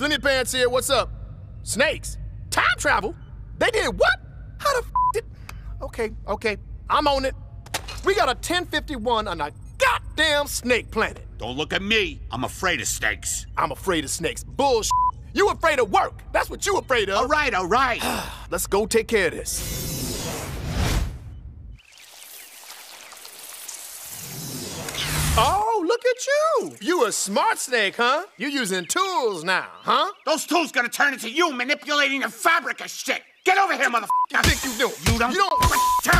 Slimmy Pants here, what's up? Snakes? Time travel? They did what? How the f did... Okay, okay, I'm on it. We got a 1051 on a goddamn snake planet. Don't look at me. I'm afraid of snakes. I'm afraid of snakes. Bullshit. You afraid of work. That's what you afraid of. All right, all right. Let's go take care of this. Oh, at you. You a smart snake, huh? You using tools now, huh? Those tools gonna turn into you manipulating the fabric of shit. Get over here, motherfucker. I think you do? You don't, You don't turn. We're